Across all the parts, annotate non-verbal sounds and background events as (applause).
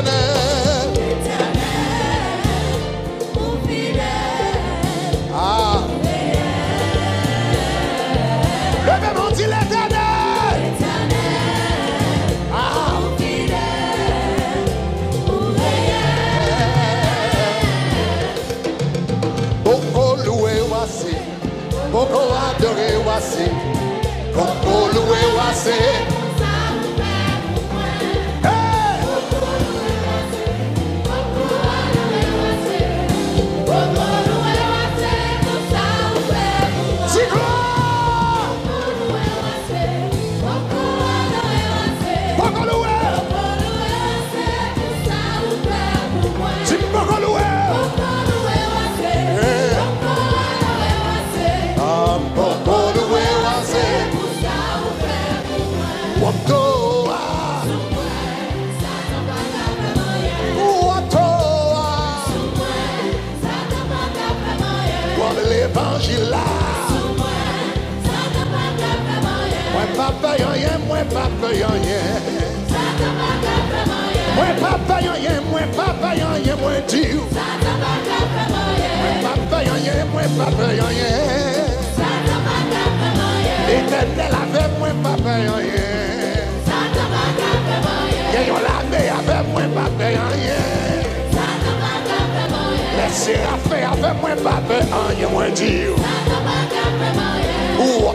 l'éternel. Ah. Le même on dit l'éternel. Ah.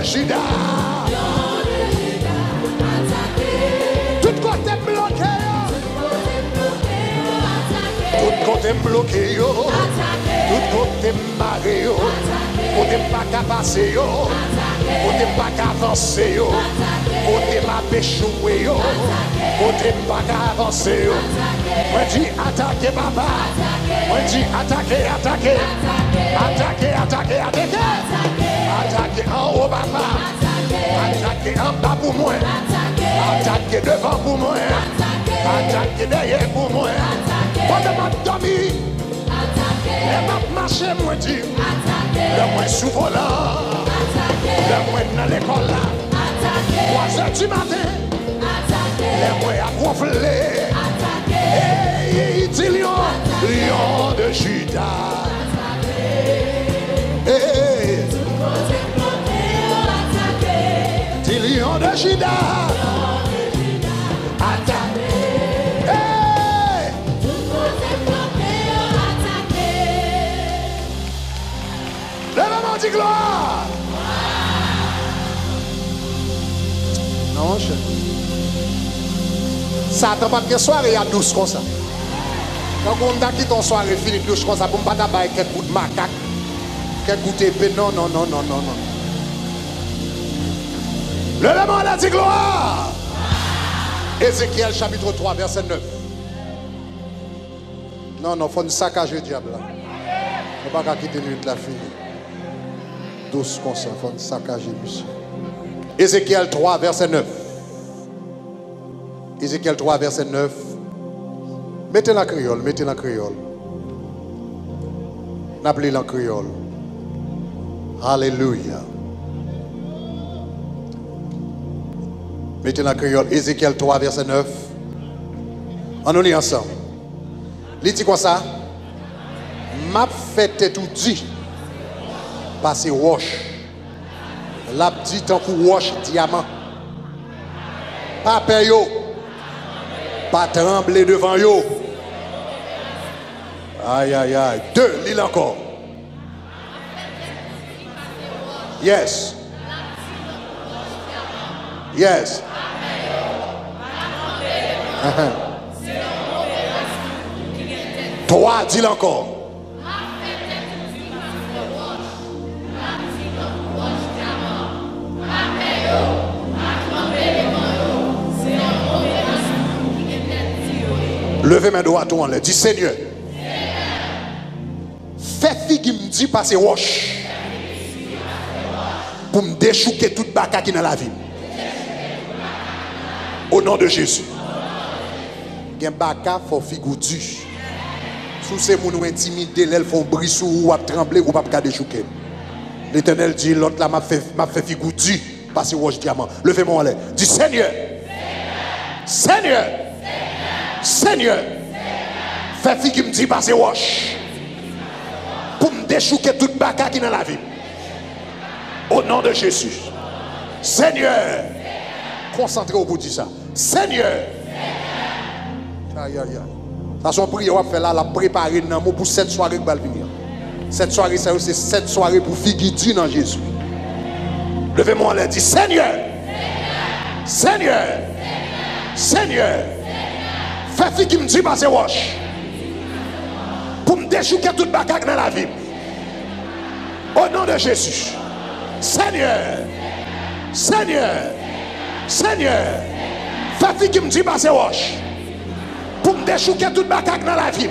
de Juda. Tout kote bloke yo. Tout kote bloke yo. Tout kote mare yo. Kote pa ka pase yo. Kote pa ka avanse yo. Kote ma pechouwe yo. Kote pa ka avanse yo. Mwen di atake baba. Mwen di atake, atake. Atake, atake, atake. Attaquez. Attaquez en haut papa. Attaquez en bas pour moi. Attaquez devant pour moi. Attaquez derrière pour moi. Pendant ma dormi. Et ma marché, moi dis. Le moins sous volant. Le l'école là. 3 heures du matin. Le moins à gonfler. Hey, il dit lion. Lion de Judas. Hey, de. Attaque. Hey! Lève-moi, dit gloire. Non, je. Ça attend pas de soirée à douce comme ça. Quand on a quitté ton soirée fini douce comme ça, pour ne pas d'avoir quelques coups de macaque, quelques coups d'épée. Non, non, non, non, non, non. Lève-moi, la dit gloire. Ézéchiel chapitre 3, verset 9. Non, non, il faut nous saccager le diable. Il ne pas quitter de la fille. Douce comme ça, il faut nous saccager monsieur. Ézéchiel 3, verset 9. Ézéchiel 3, verset 9. Mettez la créole, mettez la créole. N'appelez la créole. Alléluia. Mettez la créole. Ézéchiel 3, verset 9. On nous lit ensemble. Il dit quoi ça? M'a fait tout dit. Passer wash. L'a dit tant pour wash diamant. Pas yo. Pas trembler devant yo. Aïe aïe aïe. Deux, lis encore. Yes. Yes. Toi, dis-le encore. Levez mes doigts, tout en l'air. Dis Seigneur. Fais fi qui me dit passer wash. Pour me déchouquer toute baka qui dans la vie. Au nom de Jésus. Gen baka faut figou du. Sous ces moun intimidé, l'elle font brissou ou à trembler ou pas ka déchouquer. L'éternel dit l'autre là m'a fait m'a fait figou du passer roche diamant. Levez-moi en l'air. Dis Seigneur. Seigneur. Seigneur. Fais fi qui me dit passer roche. Pour me déchouquer toute baka qui dans la vie. Au nom de Jésus. Seigneur. Concentrez au bout de ça. Seigneur. Aïe, aïe, aïe. Ça, son prière, on faire là, la préparer pour cette soirée qui va venir. Cette soirée, c'est cette soirée pour figuer dans Jésus. Levez-moi là, dit Seigneur. Seigneur. Seigneur. Fais fi qui me dit passer wash. Pour me déchouquer toute bagarre dans la vie. Au nom de Jésus. Seigneur. Seigneur. Seigneur. Fais fi qui me dit passer wash. Pour me déchouquer toute bagarre dans la vie.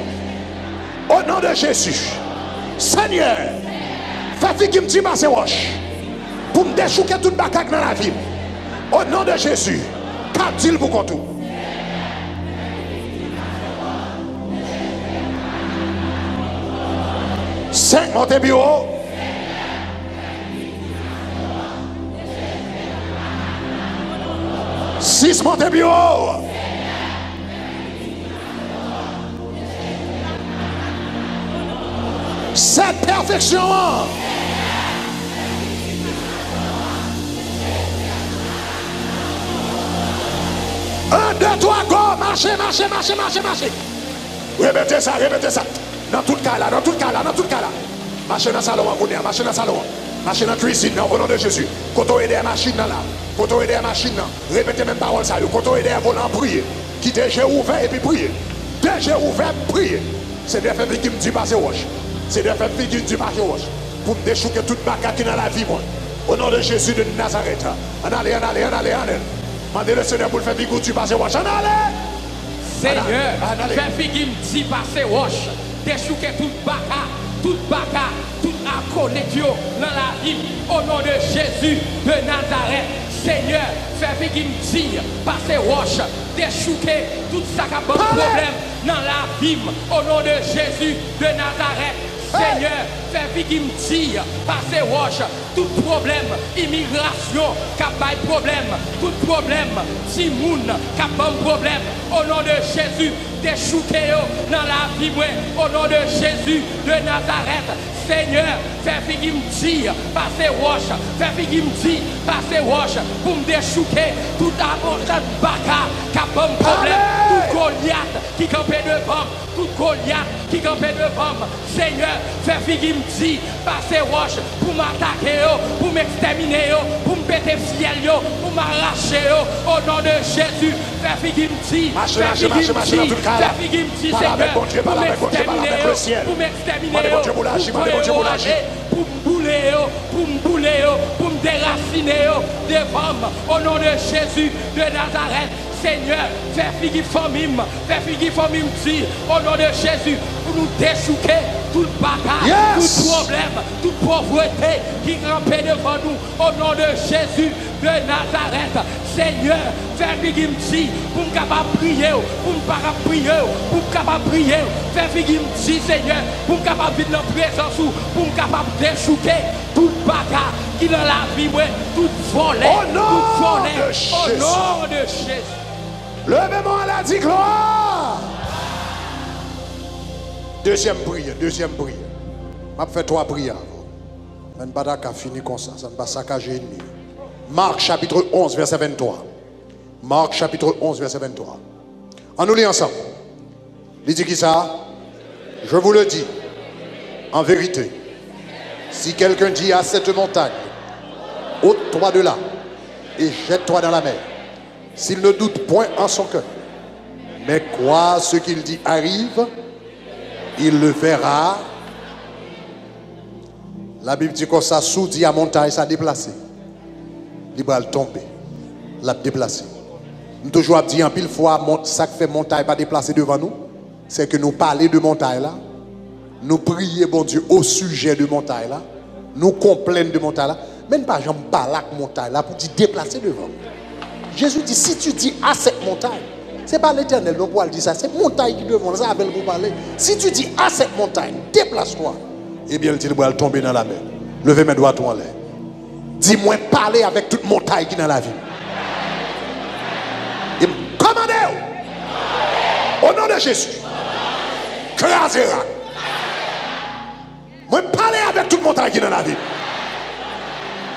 Au nom de Jésus. Seigneur. Fais qui me dit passer wash. Pour me déchouquer toute bagarre dans la vie. Au nom de Jésus. Qu'a-t-il pour tout? Cinq, montez bureau. Six, montez bureau. Sept, perfection. Un, deux, trois, go, marchez, marchez, marchez, marchez, marchez. Répétez ça, répétez ça. Dans tout cas là, dans tout cas là, dans tout cas là. Marchez dans le salon, marchez dans le salon. Marchez dans la cuisine, au nom de Jésus. Quand on aide la machine là, quand on aide la machine là, répétez même parole ça. Quand on aide à volant, prier. Quittez ouvert et puis prier. Dès j'ai ouvert, prier. C'est des faits qui me dit passer roche. C'est qui me dit passer roche. Pour me déchouquer toute bagarre qui est dans la vie, moi. Au nom de Jésus de Nazareth. En allez, en allez, en allez, en allez. Mandez le Seigneur pour le faire figure du passer roche. En allez. Seigneur, fais fi qui me dit passer roche. Déchouquer toute baka, toute baka, toute accolé dans la vie. Au nom de Jésus de Nazareth. Seigneur, fais qui me dit passer roche. Déchouquer tout ça qui a bon problème dans la vie. Au nom de Jésus de Nazareth. Seigneur, fais vie qui me tire, par ses roches, tout problème, immigration, qui a pas de problème, tout problème, si moun, qui a pas de problème, au nom de Jésus, déchouquez dans la vie, moi, au nom de Jésus de Nazareth. Seigneur, fais fi qui me tire, passer roche, fais fi qui me tire, passer roche, pour me déchouquer tout abondant baka, qui a pas de problème, tout Goliath qui campait devant, tout Goliath qui campait devant. Seigneur, fais fi qui me dit, passer roche. Pour m'attaquer, yo, pour m'exterminer yo, pour me péter fiel yo, pour m'arracher yo. Au nom de Jésus, fais figure m'ti, fais figure m'ti, fais figure m'ti, Seigneur, pour m'exterminer yo, pour m'exterminer yo, pour m'émorager, pour m'bouler yo, pour m'bouler yo, pour me déraciner yo, des femmes. Au nom de Jésus de Nazareth, Seigneur, fais figure famille, fais figure famille m'ti. Au nom de Jésus, pour nous dessouquer, tout Yes. tout problème, toute pauvreté qui rampait devant nous, au nom de Jésus de Nazareth. Seigneur, fais dit, pour me capable prier, pour me pas prier, pour me capable prier, fais dit, Seigneur, pour me capable vivre dans la présence, ou, pour me capable déchouquer tout bagage qui dans la vie, moi, tout volet, Au nom tout volet, de au nom de Jésus. Levez-moi la dit gloire. Deuxième prière, deuxième prière. Je fait trois prières. Je ne vais pas finir comme ça, ça ne va pas saccager ennemi. Marc chapitre 11, verset 23. Marc chapitre 11, verset 23. On nous lit ensemble. Il dit qui ça? Je vous le dis, en vérité, si quelqu'un dit à cette montagne, ôte-toi de là et jette-toi dans la mer, s'il ne doute point en son cœur, mais croit ce qu'il dit arrive, il le verra. La Bible dit que ça à montagne, ça déplacé. Il va tomber. L'a déplacé. Nous toujours dit en pile fois, ça fait montagne pas déplacer devant nous. c'est que nous parler de montagne là, nous prier, bon Dieu, au sujet de montagne là, nous complainons de montagne là, même pas j'en de montagne là pour te déplacer devant. Jésus dit, si tu dis à cette montagne, n'est pas l'éternel donc pour dire ça, c'est montagne qui devant, ça appelle pour parler. Si tu dis à cette montagne, déplace-toi, eh bien, il va tomber dans la mer. Levez mes doigts en l'air. Dis-moi, parler avec toute montagne qui est dans la vie. Commandez au nom de Jésus. Crasez Moi, parler avec toute montagne qui est dans la vie.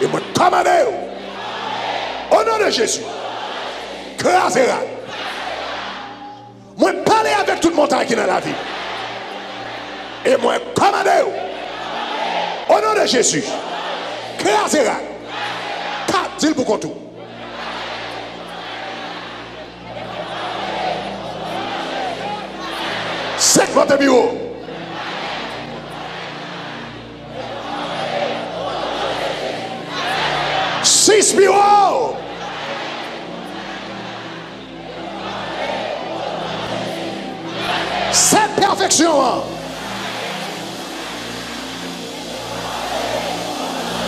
Et moi, commandez au nom de Jésus. Crasez Moi, parler avec toute montagne qui est dans la vie. Et moi, commandez au nom de Jésus. Crasez Quatre, dis-le pour tout. Sept votre bureau. Six bureaux. Sept perfections.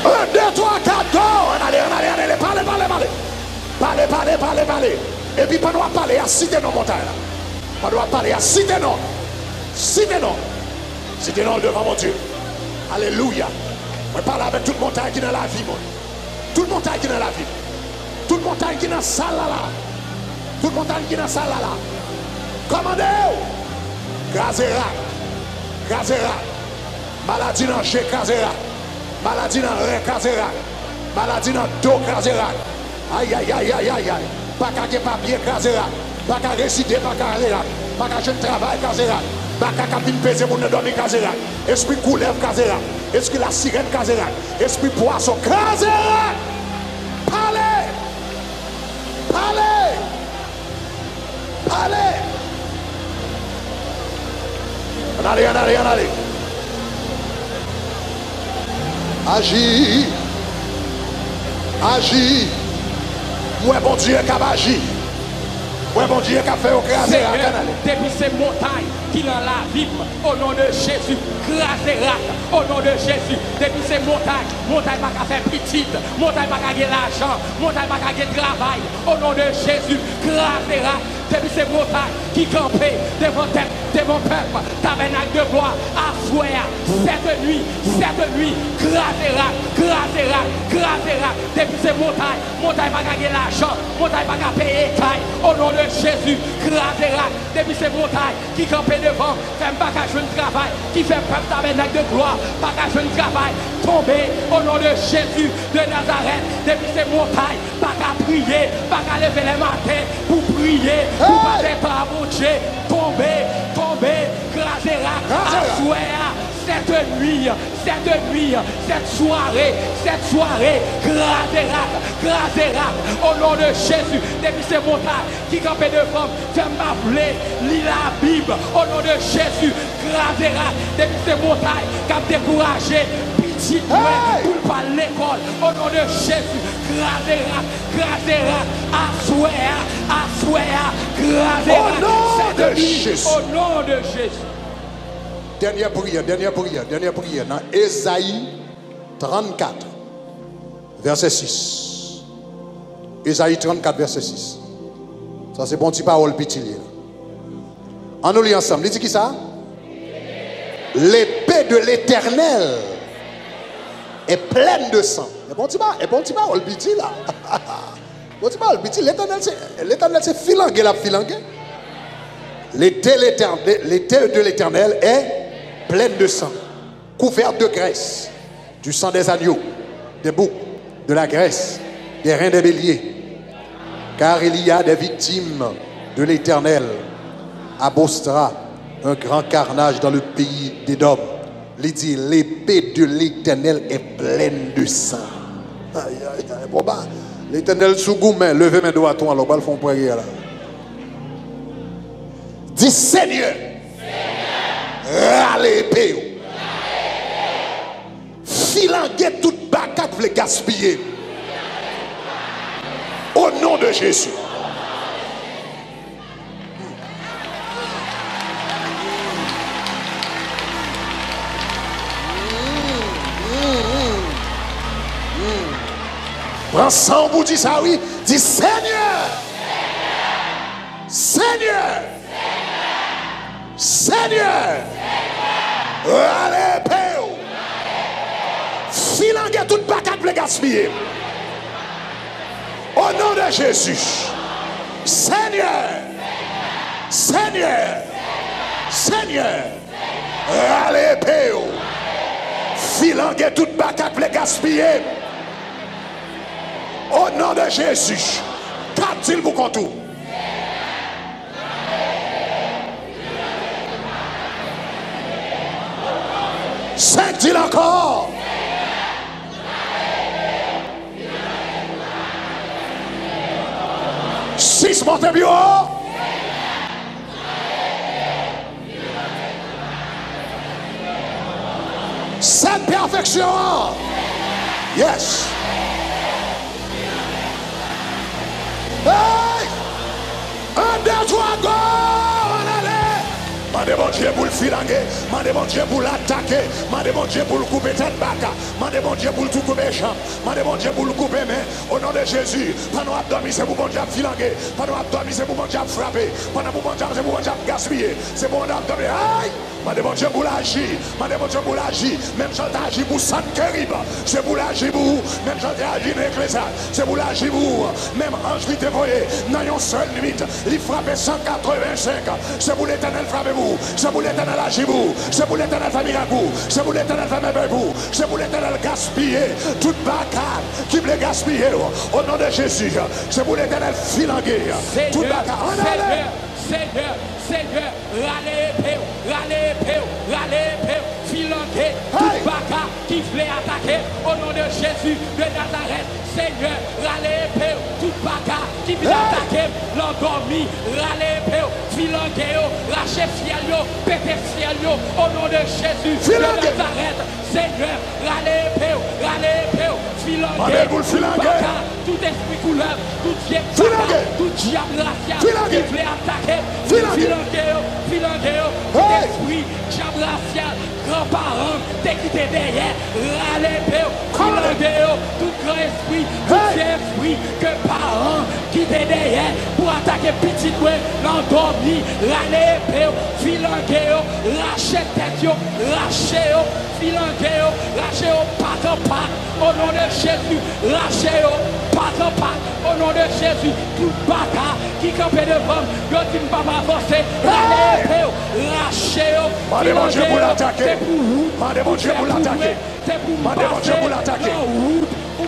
Un, deux, trois, quatre, go. Allez, allez, allez, parlez, parlez, parlez. Parlez, parlez, parlez, parlez. Et puis, pas nous parler à citer nos montagnes. Pas nous parler à citer nos. Nos. Nos devant mon Dieu. Alléluia. Je parle avec toute montagne qui est dans la vie, moi. Toute montagne qui est dans la vie. Toute montagne qui est dans la salle là. Toute montagne qui est dans la salle là. Commandez-vous. Kazera, kazera, maladi nan che kazera, maladi nan re kazera, maladi nan do kazera, ayayayayayay, baka ge papye kazera, baka reside baka rela, baka jen travay kazera, baka kapin peze moun nedomi kazera, espri koulev kazera, espri la siren kazera, espri poaso kazera, pale, pale, pale, An ale, an ale, an ale. Agi. Agi. Mwen bon diye kab agi. Mwen bon diye kab fe okraze ak an ale. Depi se montagne ki lan la vibre. Au nom de Jésus. Krasé rak. Au nom de Jésus. Depi se montagne. Montagne baka fe petite. Montagne baka ge l'ajan. Montagne baka ge travay. Au nom de Jésus. Krasé rak. Depuis ces montagnes qui campaient devant tête, devant peuple, tabernacle de gloire, à souhait, cette nuit, cette nuit, grâce grâce grâce depuis ces montagnes, montagne pas gagner l'argent, montagne pas payer taille, au nom de Jésus, grâce depuis ces montagnes qui campaient devant, fait pas qu'à de travail, qui fait peuple tabernacle de gloire, pas qu'à de travail, tomber au nom de Jésus de Nazareth, depuis ces montagnes, pa ka priye, pa ka leve le maten pou priye, pou pa de pa a moun che, tombe, tombe, krasera, aswea, cette nuit, cette nuit, cette soirée, cette soirée, grâce grâce au nom de Jésus, depuis ces montagnes qui campaient devant, fais m'appeler, lis la Bible, au nom de Jésus, grâce depuis ces montagnes qui ont découragé, petit pour pas l'école, au nom de Jésus, grâce grâce à souhait, à souhait, grâce cette nuit, au nom de Jésus. Dernière prière, dernière prière, dernière prière. Dans Ésaïe 34, verset 6. Ésaïe 34, verset 6. Ça, c'est bon petit parole petit. On nous lit ensemble. Dit qui ça? L'épée de l'éternel est pleine de sang. Et bon, tu vas, et bon, tu vas, le petit là. (laughs) bon, petit, l'éternel, c'est, l'éternel, c'est filangué, la filangué. L'été de l'éternel est pleine de sang, couverte de graisse, du sang des agneaux, des boucs, de la graisse, des reins des béliers. Car il y a des victimes de l'éternel à Bostra, un grand carnage dans le pays d'hommes. Il dit, l'épée de l'éternel est pleine de sang. Aïe, aïe, aïe. Bon, bah, l'éternel sous mais levez mes doigts à toi, alors, bah, le font prière là. Dis Seigneur, ralépé. Silanguer toute bacaque, vous les gaspiller. Au nom de Jésus. Prends sang pour dire ça, oui. Dis Seigneur. Seigneur. Seigneur. Père. Filangue toute bacat pour gaspiller. Au nom de Jésus. Seigneur. Seigneur. Seigneur. Allez, Père. Filangue toute bacat pour gaspiller. Au nom de Jésus. Qu'a-t-il vous contour? Dis encore. Six, montez plus haut. Sept, perfection. Yes. Hey! Un, deux! On! Mandez mon Dieu pour le filanguer, mandez mon Dieu pour l'attaquer, mandez mon Dieu pour le couper tête bac, mandez mon Dieu pour le tout couper champ, mandez mon Dieu pour le couper main, au nom de Jésus, pendant abdomen c'est pour mon Dieu filanguer, pendant abdomen c'est pour mon Dieu frapper, pendant mon Dieu c'est pour mon Dieu gaspiller, c'est pour mon abdomen, aïe! Mandez mon Dieu pour l'agir, mandez mon Dieu pour l'agir, même si t'agis pour San Kerib, c'est pour l'agir pour même si t'agis dans l'Ecclésia, c'est pour l'agir pour même ange qui voyé, dans une seule limite, il frappe 185, c'est pour l'éternel frapper vous, C'est pour l'éternel agibou. C'est pour l'éternel faire miracle. C'est pour l'éternel faire merveille. C'est pour l'éternel gaspiller toute bagarre qui voulait gaspiller. Oh, au nom de Jésus. C'est pour l'éternel filanguer. Toute bagarre. En allez. Seigneur, Seigneur, râlez épée, râlez épée, râlez épée, filanguer toute bagarre qui voulait attaquer. Au nom de Jésus de Nazareth. Seigneur, râlez épée, tout baka qui voulait Hey! attaquer l'endormi, épée, filanqué, lâchez fiel, yo, pété fiel, yo, au nom de Jésus de Filanqué. Nazareth. Seigneur, râlez épée, râlez épée, filanqué, Mandez pour le tout baka, tout esprit couleur, tout diable, Filanqué. tout diable racial Filanqué. qui voulait attaquer, filanqué, filanqué, tout esprit, diable racial, grands-parents, t'es quitté derrière, péo, filanqué, tout grand esprit, Vous esprit que parents qui étaient derrière pour attaquer petit doigt, l'endormi, râler épée, filanguer, oh, lâcher tête, lâcher, oh, filanguer, oh, lâcher, pas en pas, au nom de Jésus, lâcher, pas en pas, au nom de Jésus, tout bâtard qui campait devant, yo dit ne pas avancer, râler épée, lâcher, filanguer, c'est pour vous, c'est pour l'attaquer, c'est pour l'attaquer.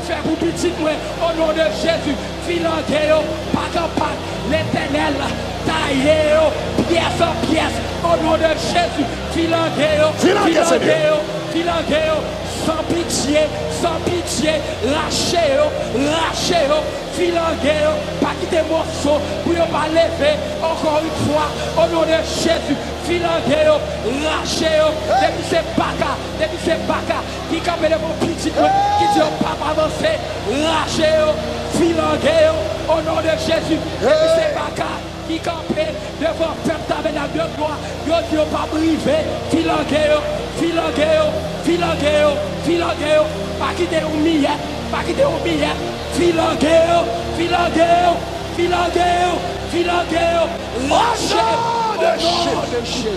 fè pou pitit mwen, o nou de Jezu, filante yo, pak an pak, l'Eternel taye yo, piyes an piyes, o nou de Jezu, filante yo, filante yo, filante yo, san pitiye, san pitiye, lache yo, lache yo, filante yo, pa kite morso, pou yo pa leve, ankon yon fwa, o nou de Jezu, filante yo, lache yo, depi se baka, depi se baka, ki kape de pou pitit yo, ki diyo pap avanse, lache yo, filante yo, o nan de Jezu, depi se baka, ki kape devan pep taben ak de gloa, yo diyo pap rive, filante yo, filante yo, filante yo, filante yo, pa ki de ou miye, pa ki de ou miye, filante yo, filante yo, filante yo, filante yo, lache yo, Jésus.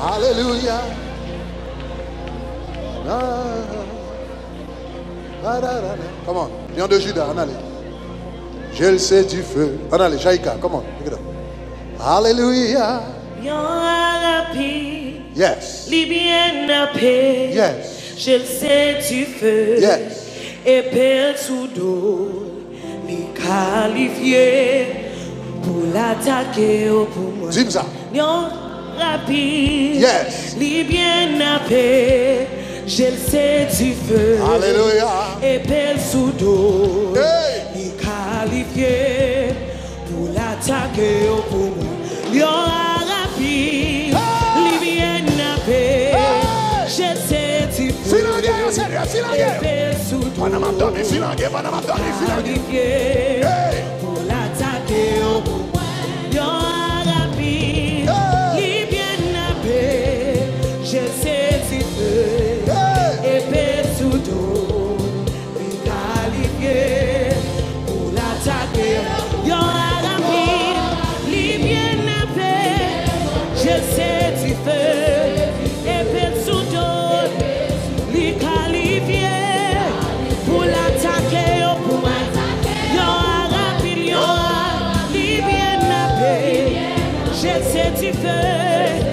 Alléluia. Ah. Ah, da. Come on. Lion de Judas, en allez. Je le sais du feu. En allez, Jaïka, come on. Pick it up. Alléluia. Yon a la paix, Yes. li bien la paix. Yes. Je le sais du feu. Yes. Et père sous dos, qualifié pour l'attaquer ou pour moi. Dis-moi ça. Yon rapide, Yes. li bien paix. Je le sais du feu. Alléluia. Et père sous dos, Hey. li qualifié pour l'attaquer ou pour moi. Yon père sous dos, Pendant ma dormi, filangue, pendant ma dormi, filangue. qualifié Hey. pour l'attaquer te ver.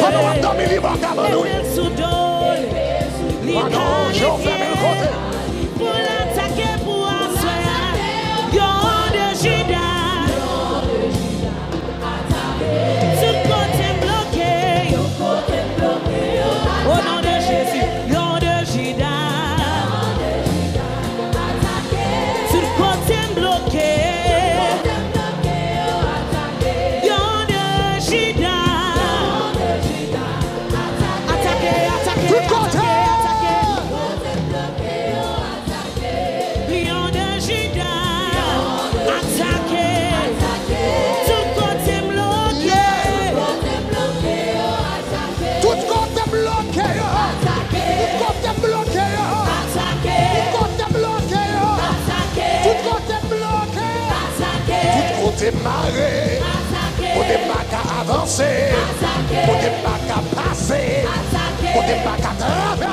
Panoata mi liba kabanui. Mano,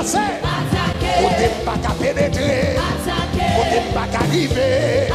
pase, kote m baka penetre, kote m baka rive.